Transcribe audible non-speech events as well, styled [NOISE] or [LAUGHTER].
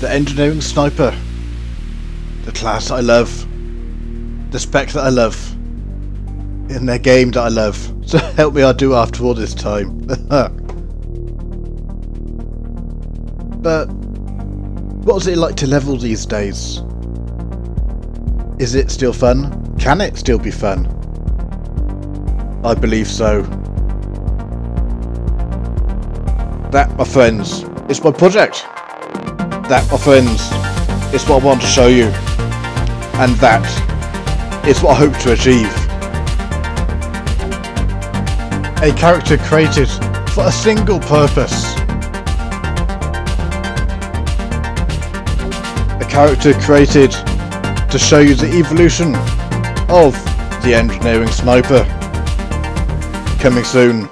The engineering sniper. The class I love. The spec that I love. In their game that I love. [LAUGHS] So help me I do after all this time. [LAUGHS] but what's it like to level these days? Is it still fun? Can it still be fun? I believe so. That, my friends, is my project. That, my friends, is what I want to show you. And that is what I hope to achieve. A character created for a single purpose. A character created to show you the evolution of the engineering sniper. Coming soon.